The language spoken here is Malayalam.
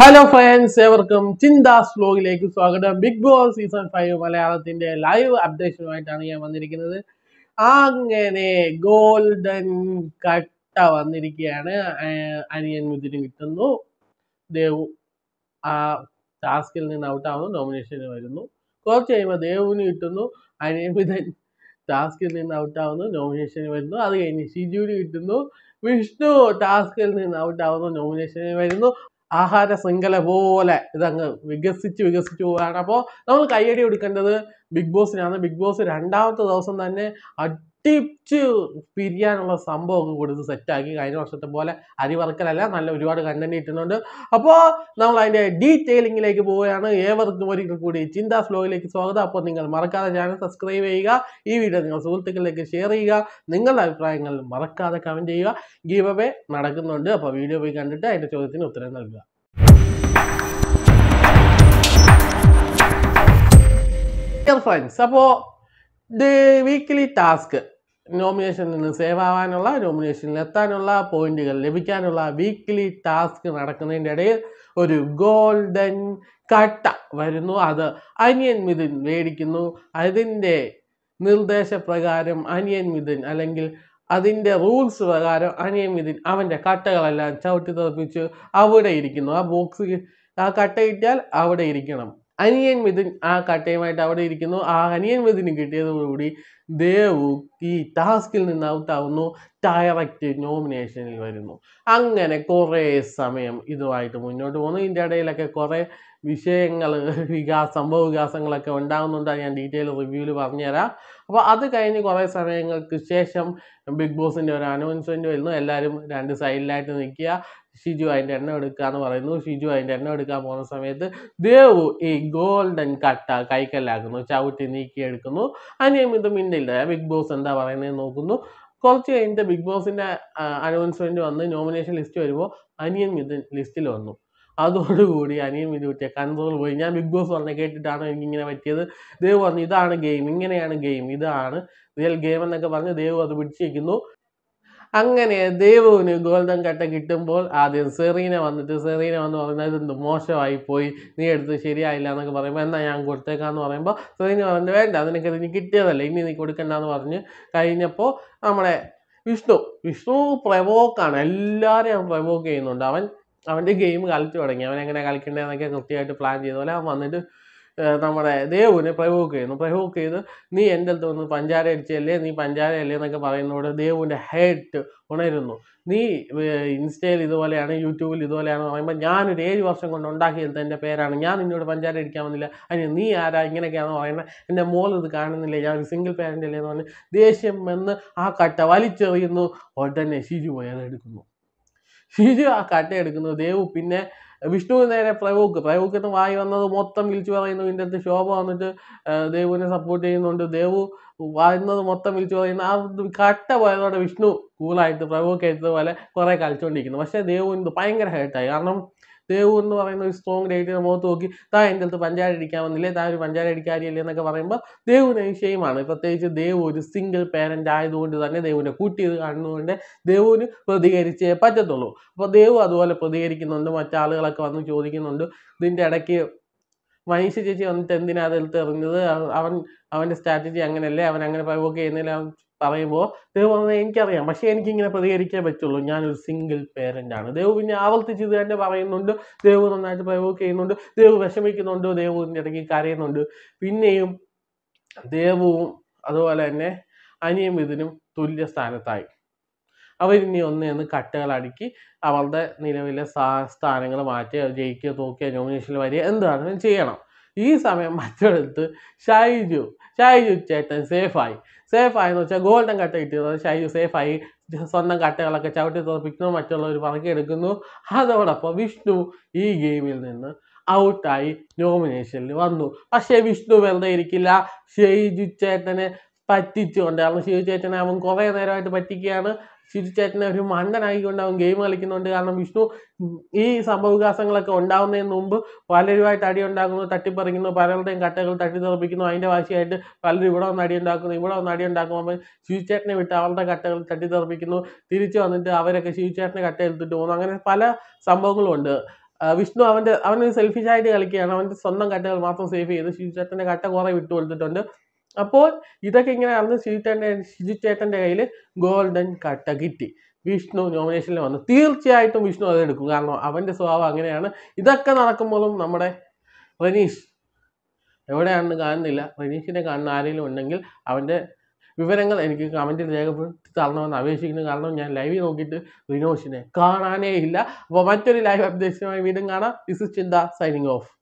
ഹലോ ഫ്രണ്ട്സ് ഏവർക്കും ചിന്താസ് വ്ലോഗിലേക്ക് സ്വാഗതം. ബിഗ് ബോസ് സീസൺ ഫൈവ് മലയാളത്തിന്റെ ലൈവ് അപ്ഡേഷനുമായിട്ടാണ് ഞാൻ വന്നിരിക്കുന്നത്. അങ്ങനെ ഗോൾഡൻ കട്ട വന്നിരിക്കുകയാണ്. അനിയൻ മുതിരി കിട്ടുന്നു ദേവു ആ ടാസ്കിൽ നിന്ന് ഔട്ടാവുന്നു നോമിനേഷന് വരുന്നു. കുറച്ച് കഴിയുമ്പോൾ ദേവുവിന് കിട്ടുന്നു. അനിയൻ മുതൻ ടാസ്കിൽ നിന്ന് ഔട്ടാവുന്നു നോമിനേഷന് വരുന്നു. അത് കഴിഞ്ഞ് ഷിജുവിന് കിട്ടുന്നു. വിഷ്ണു ടാസ്കിൽ നിന്ന് ഔട്ടാവുന്നു നോമിനേഷന് വരുന്നു. ആഹാര ശൃംഖല പോലെ ഇതങ്ങ് വികസിച്ച് വികസിച്ച് പോവുകയാണ്. അപ്പോൾ നമ്മൾ കയ്യടി കൊടുക്കേണ്ടത് ബിഗ് ബോസിനാണ്. ബിഗ് ബോസ് രണ്ടാമത്തെ ദിവസം തന്നെ അടിച്ച് പിരിയാനുള്ള സംഭവമൊക്കെ കൊടുത്ത് സെറ്റാക്കി കഴിഞ്ഞ വർഷത്തെ പോലെ അരിവറക്കലല്ല നല്ല ഒരുപാട് കണ്ടന്റ് കിട്ടുന്നുണ്ട് അപ്പോൾ നമ്മൾ അതിന്റെ ഡീറ്റെയിലിങ്ങിലേക്ക് പോവുകയാണ്. ഏവർക്കും ഒരിക്കൽ കൂടി ചിന്താ ഫ്ലോയിലേക്ക് സ്വാഗതം. അപ്പോൾ നിങ്ങൾ മറക്കാതെ ചാനൽ സബ്സ്ക്രൈബ് ചെയ്യുക. ഈ വീഡിയോ നിങ്ങൾ സുഹൃത്തുക്കളിലേക്ക് ഷെയർ ചെയ്യുക. നിങ്ങളുടെ അഭിപ്രായങ്ങൾ മറക്കാതെ കമന്റ് ചെയ്യുക. ഗീവ് അവേ നടക്കുന്നുണ്ട്. അപ്പോൾ വീഡിയോ പോയി കണ്ടിട്ട് അതിന്റെ ചോദ്യത്തിന് ഉത്തരം നൽകുക. ഫ്രണ്ട്സ് അപ്പോൾ വീക്ക്ലി ടാസ്ക് നോമിനേഷനിൽ നിന്ന് സേവ് ആവാനുള്ള നോമിനേഷനിൽ എത്താനുള്ള പോയിന്റുകൾ ലഭിക്കാനുള്ള വീക്ക്ലി ടാസ്ക് നടക്കുന്നതിന്റെ ഇടയിൽ ഒരു ഗോൾഡൻ കട്ട വരുന്നു. അത് അനിയൻ മിഥുൻ മേടിക്കുന്നു. അതിന്റെ നിർദ്ദേശപ്രകാരം അനിയൻ മിഥുൻ അല്ലെങ്കിൽ അതിന്റെ റൂൾസ് പ്രകാരം അനിയൻ മിഥുൻ അവന്റെ കട്ടകളെല്ലാം ചവിട്ടി തെറിപ്പിച്ച് അവിടെ ഇരിക്കുന്നു. ആ ബോക്സ് ആ കട്ട കിട്ടിയാൽ അവിടെ ഇരിക്കണം. അനിയൻ മിഥുൻ ആ കട്ടയുമായിട്ട് അവിടെ ഇരിക്കുന്നു. ആ അനിയൻ മിഥുന് കിട്ടിയതോടുകൂടി ദേവു ഈ ടാസ്കിൽ നിന്ന് ഔട്ടാവുന്നു ഡയറക്റ്റ് നോമിനേഷനിൽ വരുന്നു. അങ്ങനെ കുറേ സമയം ഇതുമായിട്ട് മുന്നോട്ട് പോകുന്നു. ഇതിന്റെ ഇടയിലൊക്കെ കുറേ വിഷയങ്ങൾ വികാസം സംഭവ വികാസങ്ങളൊക്കെ ഉണ്ടാകുന്നുണ്ട്. ഞാൻ ഡീറ്റെയിൽ റിവ്യൂവിൽ പറഞ്ഞുതരാം. അപ്പോൾ അത് കഴിഞ്ഞ് കുറേ സമയങ്ങൾക്ക് ശേഷം ബിഗ് ബോസിന്റെ ഒരു അനൗൺസ്മെന്റ് വരുന്നു. എല്ലാവരും രണ്ട് സൈഡിലായിട്ട് നിൽക്കുക. ഷിജു അതിന്റെ എണ്ണം എടുക്കുക എന്ന് പറയുന്നു. ഷിജു അതിന്റെ എണ്ണം എടുക്കാൻ പോകുന്ന സമയത്ത് ദേവു ഈ ഗോൾഡൻ കട്ട കൈക്കല്ലാക്കുന്നു ചവിട്ടി നീക്കി എടുക്കുന്നു അനിയമിതം മിണ്ടില്ല ബിഗ് ബോസ് എന്താ പറയുന്നത് നോക്കുന്നു. കുറച്ച് കഴിഞ്ഞിട്ട് ബിഗ് ബോസിന്റെ അനൗൺസ്മെന്റ് വന്ന് നോമിനേഷൻ ലിസ്റ്റ് വരുമ്പോൾ അനിയൻ മിഥുൻ ലിസ്റ്റിൽ വന്നു. അതോടുകൂടി അനിയൻ മിഥുന്റെ കൺട്രോൾ പോയി. ഞാൻ ബിഗ് ബോസ് പറഞ്ഞ കേട്ടിട്ടാണ് എനിക്കിങ്ങനെ പറ്റിയത്? ദേവ് പറഞ്ഞു ഇതാണ് ഗെയിം ഇങ്ങനെയാണ് ഗെയിം ഇതാണ് റിയൽ ഗെയിം എന്നൊക്കെ പറഞ്ഞ് ദേവ് അത് പിടിച്ചിരിക്കുന്നു. അങ്ങനെ ദേവുവിന് ഗോൾഡൻ കട്ട കിട്ടുമ്പോൾ ആദ്യം സെറീന വന്നിട്ട് സെറീന വന്ന് പറയുന്നത് ഇതെന്ത് മോശമായി പോയി നീ എടുത്ത് ശരിയായില്ല എന്നൊക്കെ പറയുമ്പോൾ എന്നാൽ ഞാൻ കൊടുത്തേക്കാന്ന് പറയുമ്പോൾ സെറീന പറഞ്ഞു വേണ്ട നിനക്ക് ഇനി കിട്ടിയതല്ലേ ഇനി നീ കൊടുക്കണ്ട എന്ന് പറഞ്ഞ് കഴിഞ്ഞപ്പോൾ നമ്മളെ വിഷ്ണു വിഷ്ണു പ്രവോക്കാണ് എല്ലാവരെയും പ്രവോക്ക് ചെയ്യുന്നുണ്ട്. അവൻ അവന്റെ ഗെയിം കളിച്ചു തുടങ്ങി. അവൻ എങ്ങനെ കളിക്കേണ്ടതെന്നൊക്കെ കൃത്യമായിട്ട് പ്ലാൻ ചെയ്ത പോലെ അവൻ വന്നിട്ട് നമ്മുടെ ദേവുവിനെ പ്രവോക്ക് ചെയ്യുന്നു. പ്രവോക്ക് ചെയ്ത് നീ എന്റെ അടുത്ത് വന്ന് പഞ്ചാര അടിച്ചല്ലേ നീ പഞ്ചാര അല്ലേ എന്നൊക്കെ പറയുന്നതോട് ദേവുവിന്റെ ഹേറ്റ് ഉണരുന്നു. നീ ഇൻസ്റ്റയിൽ ഇതുപോലെയാണ് യൂട്യൂബിൽ ഇതുപോലെയാണ് പറയുമ്പോൾ ഞാനൊരു ഏഴ് വർഷം കൊണ്ട് ഉണ്ടാക്കിയെടുത്ത എന്റെ പേരാണ്. ഞാൻ നിന്നോട് പഞ്ചാര അടിക്കാൻ വന്നില്ല. അതിന് നീ ആരാ ഇങ്ങനെയൊക്കെയാണെന്ന് പറയുന്നത് എന്റെ മോൾ ഇത് കാണുന്നില്ല. ഞാൻ ഒരു സിംഗിൾ പാരന്റ് അല്ലേ എന്ന് പറഞ്ഞ് ദേഷ്യം എന്ന് ആ കട്ട വലിച്ചെറിയുന്നു. ഉടനെ ഷിജു പോയി എടുക്കുന്നു. ഷിജു ആ കട്ട എടുക്കുന്നു. ദേവു പിന്നെ വിഷ്ണു നേരെ പ്രവോക്ക് എന്ന് വായി വന്നത് മൊത്തം വിളിച്ചു പറയുന്നു. ഇതിന്റെ അടുത്ത് ശോഭ വന്നിട്ട് ദേവുവിനെ സപ്പോർട്ട് ചെയ്യുന്നുണ്ട്. ദേവു വരുന്നത് മൊത്തം വിളിച്ചു പറയുന്നു. ആ കട്ട പോയതോടെ വിഷ്ണു കൂളായിട്ട് പ്രവോക്ക് പോലെ കുറേ കളിച്ചുകൊണ്ടിരിക്കുന്നു പക്ഷേ ദേവു ഭയങ്കര ഹേർട്ടായി കാരണം ദേവു എന്ന് പറയുന്ന ഒരു സ്ട്രോങ് ഡേറ്റിനെ മുഖത്ത് നോക്കി താ എന്റെ അടുത്ത് പഞ്ചാര അടിക്കാൻ വന്നില്ലേ? താ ഒരു പഞ്ചാര അടിക്കാരിയല്ലേ എന്നൊക്കെ പറയുമ്പോൾ ദേവുവിന് നിശ്ചയമാണ് പ്രത്യേകിച്ച് ദേവു ഒരു സിംഗിൾ പേരന്റ് ആയതുകൊണ്ട് തന്നെ ദേവുവിനെ കൂട്ടിയത് കാണുന്നതുകൊണ്ട് ദേവുവിന് പ്രതികരിച്ചേ പറ്റത്തുള്ളൂ. അപ്പോൾ ദേവു അതുപോലെ പ്രതികരിക്കുന്നുണ്ട്. മറ്റാളുകളൊക്കെ വന്ന് ചോദിക്കുന്നുണ്ട്. ഇതിന്റെ ഇടയ്ക്ക് മനീഷ ചേച്ചി വന്നിട്ട് എന്തിനാ അതിൽ തെറിഞ്ഞത്? അവൻ അവന്റെ സ്ട്രാറ്റജി അങ്ങനെയല്ലേ? അവൻ അങ്ങനെ പ്രവോക്ക് ചെയ്യുന്നില്ല പറയുമ്പോൾ ദേവ് പറഞ്ഞത് എനിക്കറിയാം. പക്ഷേ എനിക്കിങ്ങനെ പ്രതികരിക്കാൻ പറ്റുള്ളൂ. ഞാനൊരു സിംഗിൾ പേരന്റ് ആണ്. ദേവ് പിന്നെ ആവർത്തിച്ച് ഇത് തന്നെ പറയുന്നുണ്ട്. ദേവ് നന്നായിട്ട് പ്രവോക്ക് ചെയ്യുന്നുണ്ട്. ദേവ് വിഷമിക്കുന്നുണ്ട്. ദേവ് ഇടയ്ക്ക് കരയുന്നുണ്ട്. പിന്നെയും ദേവവും അതുപോലെ തന്നെ അനിയും ഇതിനും തുല്യ സ്ഥാനത്തായി. അവരിനി ഒന്നേന്ന് കട്ടുകൾ അടുക്കി അവരുടെ നിലവിലെ സ്ഥാ- സ്ഥാനങ്ങൾ മാറ്റി ജയിക്കുക തോക്കുക നോമിനേഷനിൽ വരിക എന്താണെങ്കിലും ചെയ്യണം. ഈ സമയം മറ്റൊരിടത്ത് ഷൈജു ഷൈജു ചേട്ടൻ സേഫായി സേഫായി എന്ന് വെച്ചാൽ ഗോൾഡൻ കട്ട കിട്ടിയത്. ഷൈ സേഫായി സ്വന്തം കട്ടകളൊക്കെ ചവിട്ടി തോപ്പിക്കുന്നു മറ്റുള്ളവർ പറക്കിയെടുക്കുന്നു അതോടൊപ്പം വിഷ്ണു ഈ ഗെയിമിൽ നിന്ന് ഔട്ടായി നോമിനേഷനിൽ വന്നു. പക്ഷേ വിഷ്ണു വെറുതെ ഇരിക്കില്ല. ഷെയ്ജു ചേട്ടനെ പറ്റിച്ചുകൊണ്ട് കാരണം ഷെയ്ജു ചേട്ടനെ അവൻ കുറേ നേരമായിട്ട് പറ്റിക്കുകയാണ്. ഷിജു ചേട്ടനെ ഒരു മണ്ടനായിക്കൊണ്ട് അവൻ ഗെയിം കളിക്കുന്നുണ്ട്. കാരണം വിഷ്ണു ഈ സംഭവവികാസങ്ങളൊക്കെ ഉണ്ടാകുന്നതിന് മുമ്പ് പലരുമായിട്ട് അടി ഉണ്ടാക്കുന്നു തട്ടിപ്പറിക്കുന്നു പലരുടെയും കട്ടകൾ തട്ടിത്തെറിപ്പിക്കുന്നു അതിന്റെ വാശിയായിട്ട് പലരും ഇവിടെ വന്ന് അടി ഉണ്ടാക്കുന്നു ഇവിടെ വന്ന് അടി ഉണ്ടാക്കുമ്പോൾ ശിവചേട്ടനെ ചേട്ടനെ വിട്ട് അവരുടെ കട്ടകൾ തട്ടിത്തെറിപ്പിക്കുന്നു. തിരിച്ചു വന്നിട്ട് അവരൊക്കെ ശിവചേട്ടനെ ചേട്ടനെ കട്ട എടുത്തിട്ട് പോകുന്നു. അങ്ങനെ പല സംഭവങ്ങളും ഉണ്ട്. വിഷ്ണു അവന്റെ അവനൊരു സെൽഫിഷായിട്ട് കളിക്കുകയാണ്. അവന്റെ സ്വന്തം കട്ടകൾ മാത്രം സേവ് ചെയ്ത് ശിവചേട്ടന്റെ കട്ട കുറേ വിട്ടു കൊടുത്തിട്ടുണ്ട്. അപ്പോൾ ഇതൊക്കെ ഇങ്ങനെ നടന്ന് ഷിജുചേട്ടന്റെ ഷിജുചേട്ടന്റെ കയ്യിൽ ഗോൾഡൻ കട്ട കിട്ടി. വിഷ്ണു നോമിനേഷനിൽ വന്നു. തീർച്ചയായിട്ടും വിഷ്ണു അത് എടുക്കും. കാരണം അവന്റെ സ്വഭാവം അങ്ങനെയാണ്. ഇതൊക്കെ നടക്കുമ്പോഴും നമ്മുടെ റനീഷ് എവിടെയാണെന്ന് കാണുന്നില്ല. റനീഷിനെ കാണുന്ന ആരെങ്കിലും ഉണ്ടെങ്കിൽ അവന്റെ വിവരങ്ങൾ എനിക്ക് കമന്റിൽ രേഖപ്പെടുത്തി തരണമെന്ന് അപേക്ഷിക്കുന്നു. കാരണം ഞാൻ ലൈവിൽ നോക്കിയിട്ട് റിനോഷിനെ കാണാനേ ഇല്ല. അപ്പോൾ മറ്റൊരു ലൈവ് അപ്ഡേഷനുമായി വീണ്ടും കാണാം. This is Chintha signing off